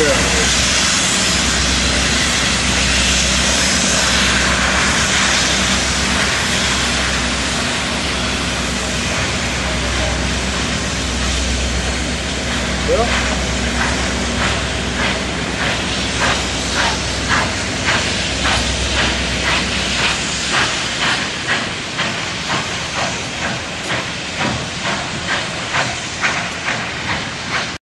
go. Well,